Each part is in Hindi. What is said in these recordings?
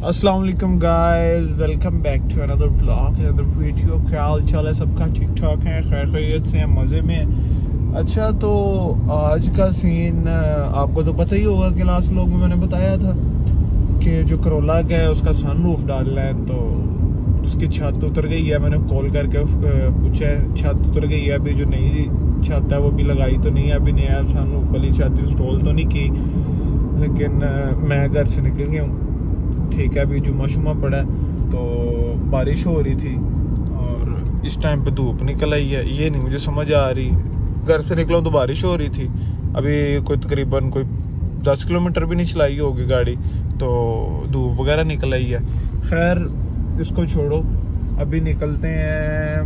अस्सलाम वालेकुम guys welcome back to another vlog another video क्या हाल चाल है? सबका ठीक ठाक है? खैर खैरियत से हैं, मज़े में। अच्छा तो आज का सीन आपको तो पता ही होगा कि लास्ट लोग में मैंने बताया था कि जो करोला का है, उसका सन रूफ डालना है तो उसकी छत उतर गई है। मैंने कॉल करके पूछा है, छत उतर गई है अभी? जो नई छत है, वो भी लगाई तो नहीं है अभी? नया सन रूफ वाली छत इंस्टॉल तो नहीं की। लेकिन मैं घर से निकल गया हूँ। ठीक है, अभी जुम्मा शुमा पड़ा है तो बारिश हो रही थी और इस टाइम पे धूप निकल आई है। ये नहीं मुझे समझ आ रही। घर से निकला तो बारिश हो रही थी। अभी कोई तकरीबन कोई दस किलोमीटर भी नहीं चलाई होगी गाड़ी तो धूप वगैरह निकल आई है। खैर, इसको छोड़ो। अभी निकलते हैं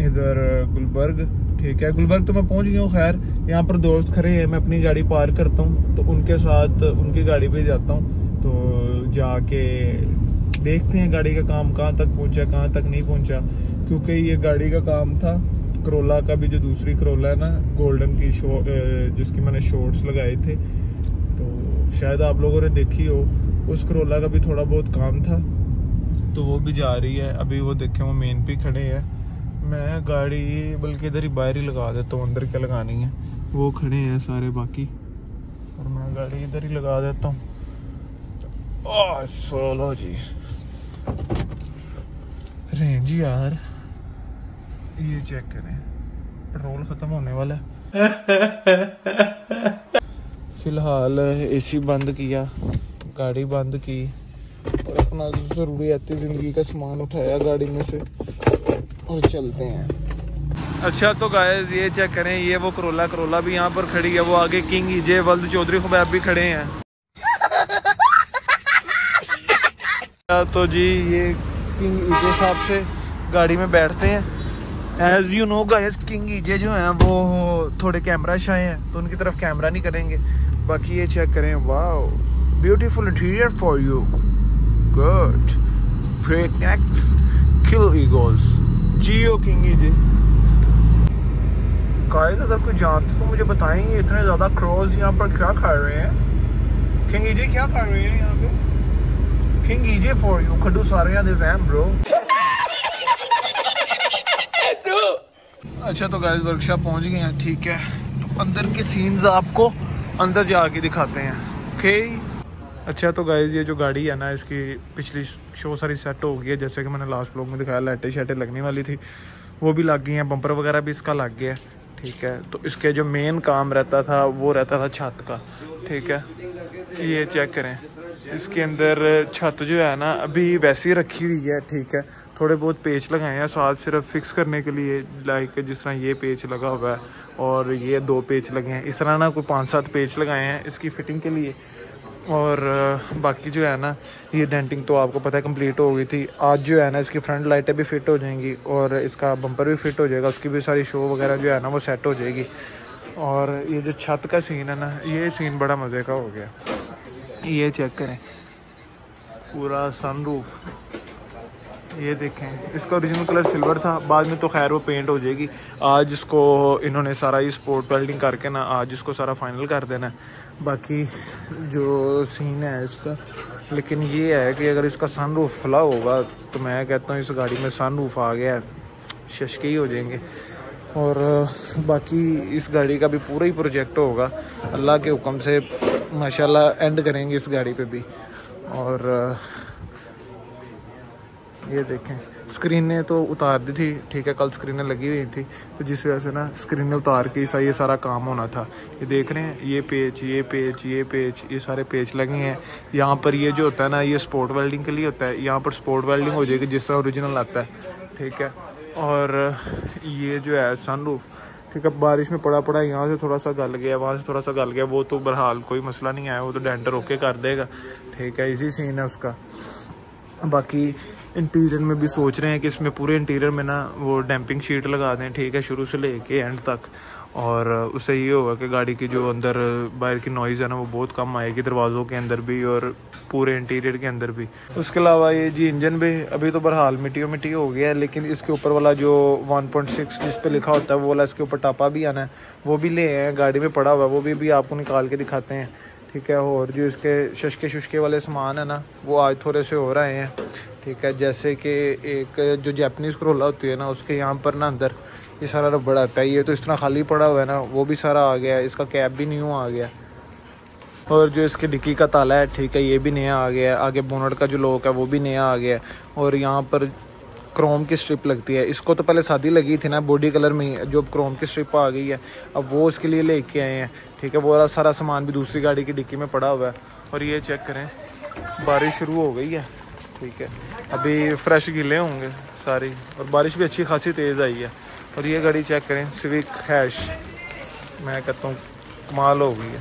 इधर गुलबर्ग। ठीक है, गुलबर्ग तो मैं पहुँच गया हूँ, खैर। यहाँ पर दोस्त खड़े हैं, मैं अपनी गाड़ी पार करता हूँ तो उनके साथ उनकी गाड़ी पे जाता हूँ। तो जाके देखते हैं गाड़ी का काम कहाँ तक पहुँचा, कहाँ तक नहीं पहुँचा। क्योंकि ये गाड़ी का काम था करोला का भी जो दूसरी करोला है ना गोल्डन की शो जिसकी मैंने शॉर्ट्स लगाए थे तो शायद आप लोगों ने देखी हो, उस करोला का भी थोड़ा बहुत काम था। तो वो भी जा रही है, अभी वो देखे, वो मेन पे खड़े हैं। मैं गाड़ी बल्कि इधर ही बाहर ही लगा देता हूँ, अंदर क्या लगानी है। वो खड़े हैं सारे बाकी। और मैं गाड़ी इधर ही लगा देता हूँ। ओह सोलो जी रेंज यार ये चेक करें पेट्रोल खत्म होने वाला फ़िलहाल एसी बंद किया गाड़ी बंद की और अपना ज़रूरियाती ज़िंदगी का सामान उठाया गाड़ी में से और चलते हैं अच्छा तो गायज ये चेक करें ये वो करोला करोला भी यहाँ पर खड़ी है वो आगे किंग ईजे वल्द चौधरी खुबैब भी खड़े हैं तो जी, ये किंग ईजे साहब से गाड़ी में बैठते हैं। As you know guys king EJ जो हैं, वो थोड़े कैमरा शाए हैं तो उनकी तरफ़ कैमरा नहीं करेंगे। बाकी ये चेक करें wow beautiful interior for you good break next kill eagles Jio king EJ guys अगर कोई जानते तो मुझे बताएँगे, इतने ज़्यादा क्रोज यहाँ पर क्या खा रहे हैं। किंग ईजे क्या खा रहे हैं यहाँ पे? King EJ for you, खड्डू सारे दे फैम ब्रो अच्छा तो गाइस वर्कशॉप पहुँच गए हैं ठीक है। तो अंदर के सीन्स आपको अंदर जाके दिखाते हैं ओके अच्छा तो गाइस ये जो गाड़ी है ना इसकी पिछली शो सारी सेट हो गई है। जैसे कि मैंने लास्ट ब्लॉग में दिखाया लाइटें शाइटें लगने वाली थी वो भी लग गई हैं बम्पर वगैरह भी इसका लग गया है ठीक है? तो इसके जो मेन काम रहता था वो रहता था छत का। ठीक है ये चेक करें। इसके अंदर छत जो है ना, अभी वैसे ही रखी हुई है, ठीक है। थोड़े बहुत पेच लगाए हैं, साथ सिर्फ़ फिक्स करने के लिए लाइक जिस तरह ये पेच लगा हुआ है, और ये दो पेच लगे हैं। इस तरह ना कोई पाँच सात पेच लगाए हैं इसकी फिटिंग के लिए। और बाकी जो है ना, ये डेंटिंग तो आपको पता है कंप्लीट हो गई थी। आज जो है ना, इसकी फ्रंट लाइटें भी फिट हो जाएँगी, और इसका बम्पर भी फिट हो जाएगा। उसकी भी सारी शो वगैरह जो है ना, वो सेट हो जाएगी। और ये जो छत का सीन है ना, ये सीन बड़ा मज़े का हो गया। ये चेक करें। पूरा सनरूफ ये देखें। इसका ओरिजिनल कलर सिल्वर था। बाद में तो खैर वो पेंट हो जाएगी। आज इसको इन्होंने सारा ये स्पोर्ट वेल्डिंग करके ना, आज इसको सारा फाइनल कर देना बाकी जो सीन है इसका, लेकिन ये है कि अगर इसका सन रूफ खुला होगा तो मैं कहता हूँ इस गाड़ी में सन रूफ आ गया शशके ही हो जाएँगे। और बाकी इस गाड़ी का भी पूरा ही प्रोजेक्ट होगा। अल्लाह के हुक्म से माशाल्लाह एंड करेंगे इस गाड़ी पे भी। और ये देखें स्क्रीनें तो उतार दी थी, ठीक है, कल स्क्रीनें लगी हुई थी। तो जिस वजह से ना स्क्रीनें उतार के सा ये सारा काम होना था। ये देख रहे हैं, ये पेच ये पेच ये पेच ये सारे पेच लगे हैं। यहाँ पर ये जो होता है ना, ये स्पोर्ट वेल्डिंग के लिए होता है। यहाँ पर स्पोर्ट वेल्डिंग हो जाएगी, जिस तरह ओरिजिनल आता है, ठीक है। और ये जो है सनरूफ ठीक है, बारिश में पड़ा पड़ा यहाँ से थोड़ा सा गल गया, वहाँ से थोड़ा सा गल गया, वो तो बहरहाल कोई मसला नहीं आया, वो तो डेंटर ओके कर देगा, ठीक है, इसी सीन है उसका। बाकी इंटीरियर में भी सोच रहे हैं कि इसमें पूरे इंटीरियर में ना वो डैम्पिंग शीट लगा दें, ठीक है, शुरू से लेके एंड तक। और उससे ये होगा कि गाड़ी की जो अंदर बाहर की नॉइज़ है ना वो बहुत कम आएगी दरवाज़ों के अंदर भी और पूरे इंटीरियर के अंदर भी। उसके अलावा ये जी इंजन भी अभी तो बहरहाल मिट्टी मिट्टी हो गया है लेकिन इसके ऊपर वाला जो 1.6 जिस पे लिखा होता है वो वाला इसके ऊपर टापा भी आना है वो भी ले हैं गाड़ी में पड़ा हुआ है वो भी, भी आपको निकाल के दिखाते हैं। ठीक है और जो इसके शशके शुशके वाले सामान है ना वो आज थोड़े से हो रहे हैं। ठीक है जैसे कि एक जो जैपनीज़ करोला होती है ना उसके यहाँ पर ना अंदर ये सारा रबड़ आता है ये तो इस तरह खाली पड़ा हुआ है ना, वो भी सारा आ गया, इसका कैप भी न्यू आ गया। और जो इसके डिक्की का ताला है, ठीक है, ये भी नया आ गया है, आगे बोनट का जो लॉक है, वो भी नया आ गया है, और यहाँ पर क्रोम की स्ट्रिप लगती है। इसको तो पहले शादी लगी थी ना बॉडी कलर में जो क्रोम की स्ट्रिप आ गई है, अब वो उसके लिए लेके आए हैं, ठीक है, वो सारा सामान भी दूसरी गाड़ी की डिक्की में पड़ा हुआ है। और ये चेक करें, बारिश शुरू हो गई है, ठीक है, अभी फ्रेश गिले होंगे सारी, और बारिश भी अच्छी खासी तेज़ आई है। और ये गाड़ी चेक करें सिविक हैश मैं कहता हूँ, कमाल हो गई है।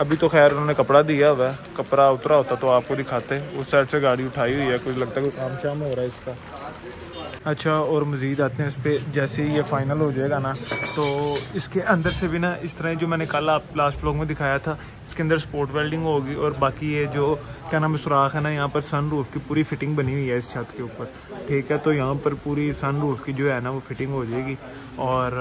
अभी तो खैर उन्होंने कपड़ा दिया हुआ है, कपड़ा उतरा होता तो आपको दिखाते। उस साइड से गाड़ी उठाई हुई है कुछ लगता है कोई काम शाम हो रहा है इसका। अच्छा और मज़ीद आते हैं इस पर जैसे ही ये फाइनल हो जाएगा ना तो इसके अंदर से भी ना, इस तरह जो मैंने कल आप लास्ट ब्लॉग में दिखाया था, इसके अंदर स्पोर्ट वेल्डिंग होगी, और बाकी ये जो, क्या नाम है, सुराख है ना, यहाँ पर सन रूफ की पूरी फिटिंग बनी हुई है इस छत के ऊपर। ठीक है तो यहाँ पर पूरी सन रूफ की जो है ना, वो फिटिंग हो जाएगी, और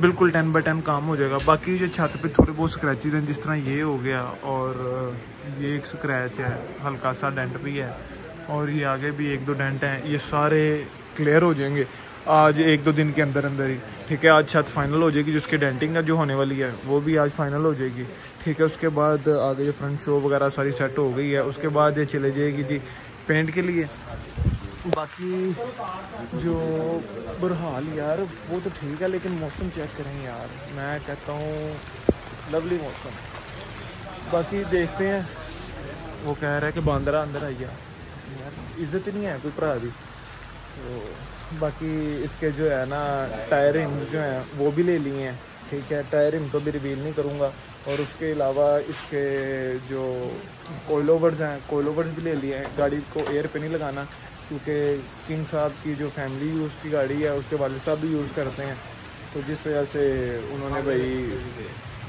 बिल्कुल टेन बाई टेन काम हो जाएगा। बाकी जो छत पे थोड़े बहुत स्क्रैचेज हैं, जिस तरह ये हो गया, और ये एक स्क्रैच है, हल्का सा डेंट भी है। और ये आगे भी एक दो डेंट हैं, ये सारे क्लियर हो जाएँगे। आज एक दो दिन के अंदर अंदर ही, ठीक है? आज छत फाइनल हो जाएगी, जिसकी डेंटिंग है जो होने वाली है, वो भी आज फाइनल हो जाएगी। ठीक है, उसके बाद आगे जो फ्रंट शो वगैरह सारी सेट हो गई है, उसके बाद ये चले जाएगी जी पेंट के लिए। बाकी जो बुरहाल यार, वो तो ठीक है, लेकिन मौसम चेक करें यार। मैं कहता हूँ लवली मौसम। बाकी देखते हैं, वो कह रहा है कि बांदरा अंदर आइए इज़्ज़त नहीं है कोई भरा दी। तो बाकी इसके जो है ना, टायर जो हैं, वो भी ले लिए हैं। ठीक है, टायर रिम तो भी रिवील नहीं करूँगा। और उसके अलावा इसके जो कोयल कोयलोवर्स हैं कोयलोवर्स भी ले लिए हैं। गाड़ी को एयर पे नहीं लगाना, क्योंकि किंग साहब की जो फैमिली यूज़ की गाड़ी है, उसके वाले साहब भी यूज़ करते हैं। तो जिस वजह से उन्होंने भाई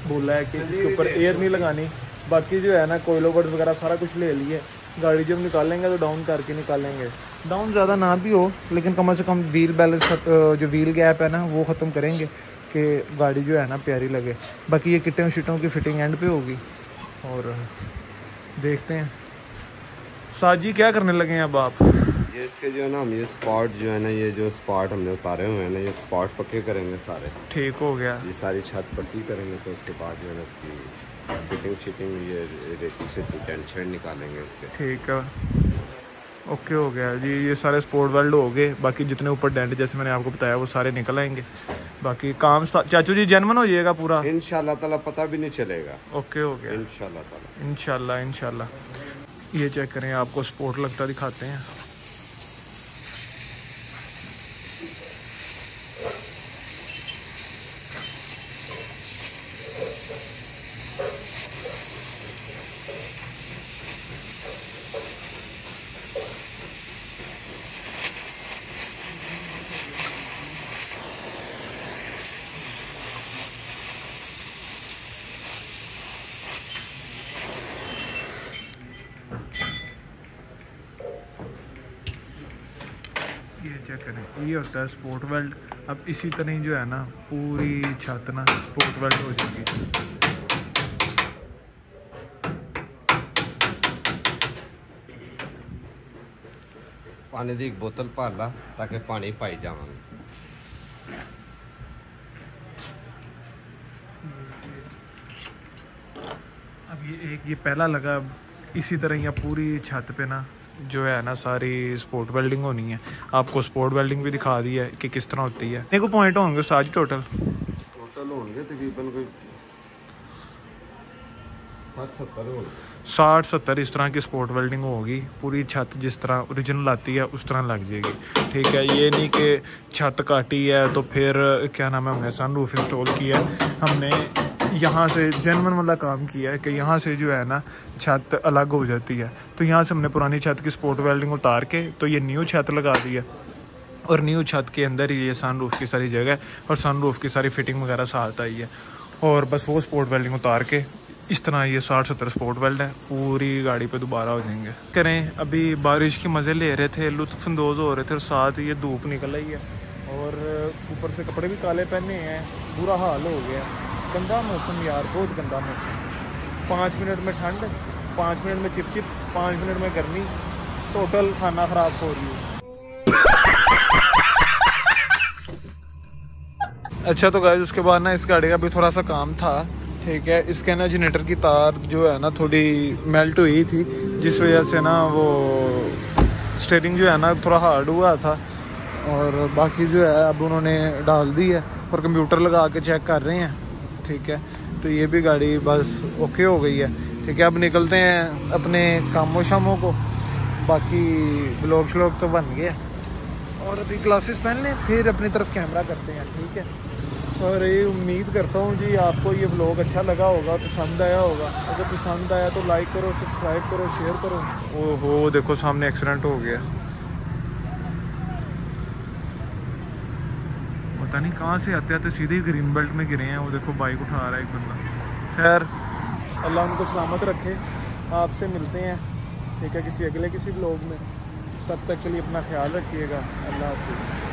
बोला है कि इसके ऊपर एयर नहीं लगानी। बाकी जो है ना कोयलोवर्स वगैरह सारा कुछ ले लिए। गाड़ी जब निकालेंगे तो डाउन करके निकालेंगे। डाउन ज़्यादा ना भी हो लेकिन कम से कम व्हील बैलेंस जो व्हील गैप है ना वो ख़त्म करेंगे कि गाड़ी जो है ना प्यारी लगे। बाकी ये किटों शीटों की फिटिंग एंड पे होगी। और देखते हैं। साजी क्या करने लगे हैं अब आप? ये इसके जो है ना हम ये स्पॉट जो है ना ये जो स्पॉट हमने उतारे हुए हैं ना ये स्पॉट पक्के करेंगे सारे। ठीक हो गया। ये सारी छत पट्टी करेंगे तो उसके बाद जो है ना इसकी फिटिंग शिटिंग ये से टेंशन निकालेंगे इसके। ठीक है। ओके हो गया जी। ये सारे स्पोर्ट वेल्ड हो गए। बाकी जितने ऊपर डेंट जैसे मैंने आपको बताया वो सारे निकल आएँगे। बाकी काम चाचू जी जन्मन हो जाएगा पूरा? इनशाला ताला पता भी नहीं चलेगा। ओके हो गया। इनशाला ताला। इनशाला इनशाला। ये चेक करें आपको स्पोर्ट लगता दिखाते हैं। ये चेक करें। ये होता है स्पोर्ट वेल्ड अब इसी तरह ही जो है ना पूरी छत ना स्पोर्ट वेल्ड हो। जाएगी पानी की एक बोतल भर ला ताकि पानी पाई जावे। अब ये एक ये पहला लगा। इसी तरह यहाँ पूरी छत पे ना जो है ना सारी स्पोर्ट वेल्डिंग होनी है। आपको स्पोर्ट वेल्डिंग भी दिखा दी है कि किस तरह होती है। देखो पॉइंट होंगे आज टोटल टोटल होंगे तकरीबन कोई साठ सत्तर इस तरह की स्पोर्ट वेल्डिंग होगी। पूरी छत जिस तरह ओरिजिनल आती है उस तरह लग जाएगी। ठीक है ये नहीं कि छत काटी है तो फिर क्या नाम है हमने सन रूफ इंस्टॉल किया हमने यहाँ से जेनवन वाला काम किया है कि यहाँ से जो है ना छत अलग हो जाती है। तो यहाँ से हमने पुरानी छत की स्पोर्ट वेल्डिंग उतार के तो ये न्यू छत लगा दी है। और न्यू छत के अंदर ही ये सन रूफ की सारी जगह और सन रूफ की सारी फिटिंग वगैरह साथ आई है। और बस वो स्पोर्ट वेल्डिंग उतार के, इस तरह ये साठ सत्तर स्पोर्ट वेल्ड है, पूरी गाड़ी पे दोबारा हो जाएँगे। करें, अभी बारिश के मज़े ले रहे थे, लुत्फानंदोज हो रहे थे और साथ ये धूप निकल आई है। और ऊपर से कपड़े भी काले पहने हैं, बुरा हाल हो गया। गंदा मौसम यार, बहुत गंदा मौसम। पाँच मिनट में ठंड, पाँच मिनट में चिप चिप पाँच मिनट में गर्मी टोटल खाना ख़राब हो रही है। अच्छा तो गाइज़ उसके बाद ना इस गाड़ी का भी थोड़ा सा काम था, ठीक है? इसके ना जनरेटर की तार जो है ना, थोड़ी मेल्ट हुई थी, जिस वजह से ना वो स्टेयरिंग जो है ना, थोड़ा हार्ड हुआ था। और बाकी जो है, अब उन्होंने डाल दी है और कंप्यूटर लगा के चेक कर रहे हैं। ठीक है। तो ये भी गाड़ी बस ओके हो गई है। ठीक है, अब निकलते हैं अपने कामों शामों को। बाकी ब्लॉग श्लॉग तो बन गया। और अभी क्लासेस पहन लें, फिर अपनी तरफ़ कैमरा करते हैं, ठीक है। और ये उम्मीद करता हूँ जी आपको ये ब्लॉग अच्छा लगा होगा, पसंद आया होगा। अगर पसंद आया तो लाइक करो सब्सक्राइब करो शेयर करो। ओहो, देखो सामने एक्सीडेंट हो गया। पता नहीं कहाँ से आते आते सीधे ग्रीन बेल्ट में गिरे हैं। वो देखो बाइक उठा रहा है एक बंदा। खैर, अल्लाह उनको सलामत रखे। आपसे मिलते हैं ठीक है किसी अगले किसी ब्लॉग में। तब तक के लिए अपना ख्याल रखिएगा। अल्लाह हाफिज़।